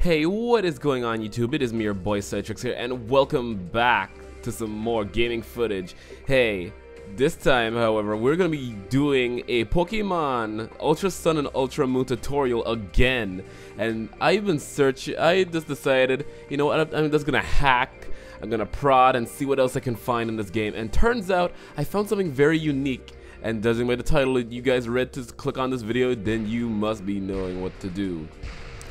Hey, what is going on YouTube? It is me, your boy Psytrix here, and welcome back to some more gaming footage. Hey, this time, however, we're gonna be doing a Pokemon Ultra Sun and Ultra Moon tutorial again. And I've been searching, I just decided, you know what, I'm just gonna hack, I'm gonna prod and see what else I can find in this game. And turns out, I found something very unique. And judging by the title you guys read to click on this video, then you must be knowing what to do.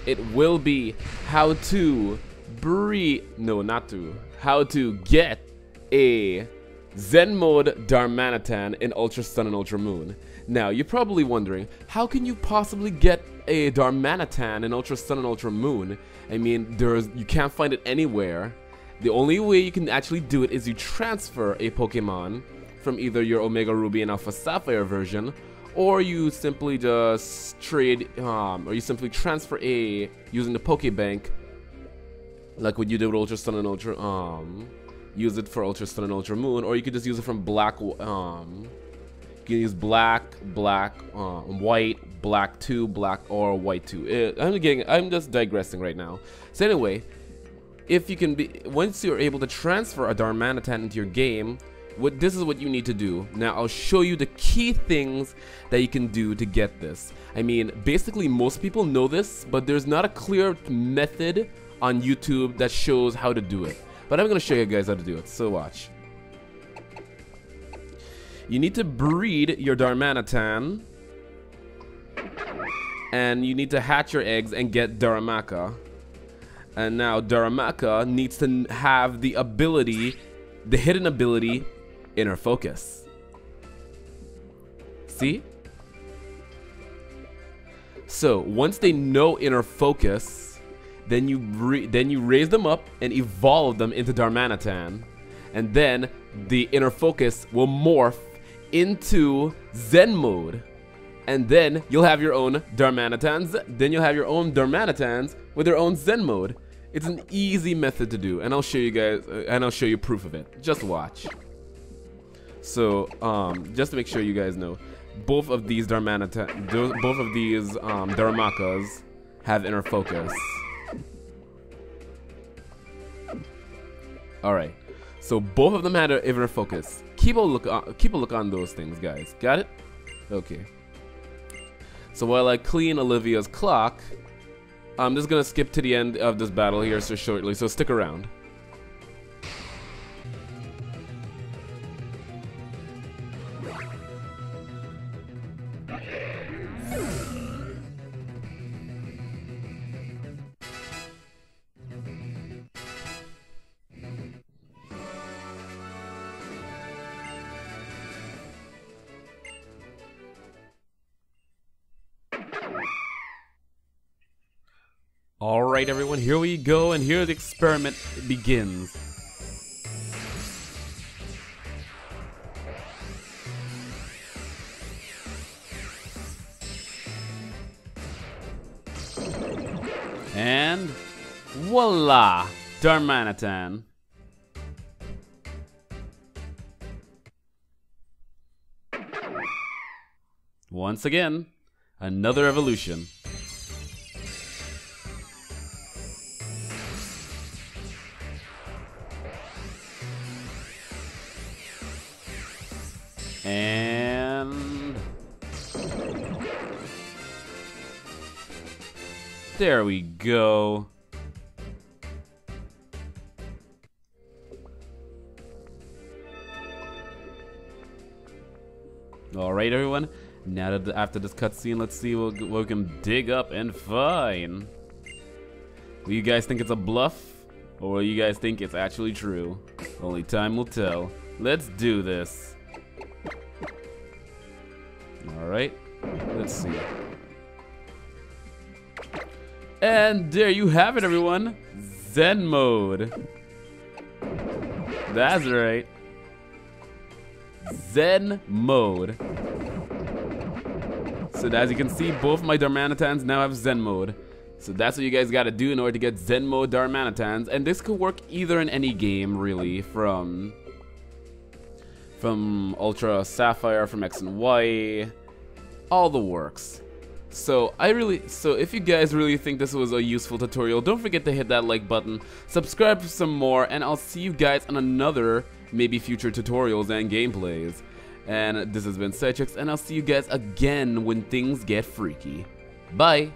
It will be how to breed, no, not to, how to get a Zen mode Darmanitan in Ultra Sun and Ultra Moon. Now, you're probably wondering, how can you possibly get a Darmanitan in Ultra Sun and Ultra Moon? I mean, there's you can't find it anywhere. The only way you can actually do it is you transfer a Pokemon from either your Omega Ruby and Alpha Sapphire version, or you simply just trade, um, or you simply transfer a using the Pokebank, like what you did with Ultra Sun and Ultra, um, use it for Ultra Sun and Ultra Moon, or you could just use it from Black, um, you can use Black, Black, um, White, Black 2, Black, or White 2. It, I'm getting, I'm just digressing right now. So anyway, if you can be, once you're able to transfer a Darmanitan into your game, what this is what you need to do. Now I'll show you the key things that you can do to get this. I mean, basically most people know this, but there's not a clear method on YouTube that shows how to do it. But I'm gonna show you guys how to do it, so watch. You need to breed your Darmanitan. And you need to hatch your eggs and get Darumaka. And now Darumaka needs to have the ability, the hidden ability inner focus. See? So once they know inner focus, then you then you raise them up and evolve them into Darmanitan, and then the inner focus will morph into Zen mode, and then you'll have your own Darmanitans. Then you'll have your own Darmanitans with their own Zen mode. It's an easy method to do, and I'll show you guys, uh, and I'll show you proof of it. Just watch. So, um, just to make sure you guys know, both of these Darmanita, both of these um, Darmakas have inner focus. All right, so both of them had inner focus. Keep a look, on, keep a look on those things, guys. Got it? Okay. So while I clean Olivia's clock, I'm just gonna skip to the end of this battle here so shortly. So stick around. Alright everyone, here we go and here the experiment begins. And voila! Darmanitan. Once again, another evolution. And... There we go. Alright everyone, now that after this cutscene, let's see what, we can dig up and find. Do you guys think it's a bluff? Or will you guys think it's actually true? Only time will tell. Let's do this. Alright, let's see. And there you have it, everyone. Zen mode. That's right. Zen mode. So as you can see, both my Darmanitans now have Zen mode. So that's what you guys gotta do in order to get Zen mode Darmanitans. And this could work either in any game, really, from from Ultra Sapphire, from X and Y, all the works. So I really, so if you guys really think this was a useful tutorial, don't forget to hit that like button, subscribe for some more, and I'll see you guys on another, maybe future tutorials and gameplays. And this has been Psytrix, and I'll see you guys again when things get freaky. Bye!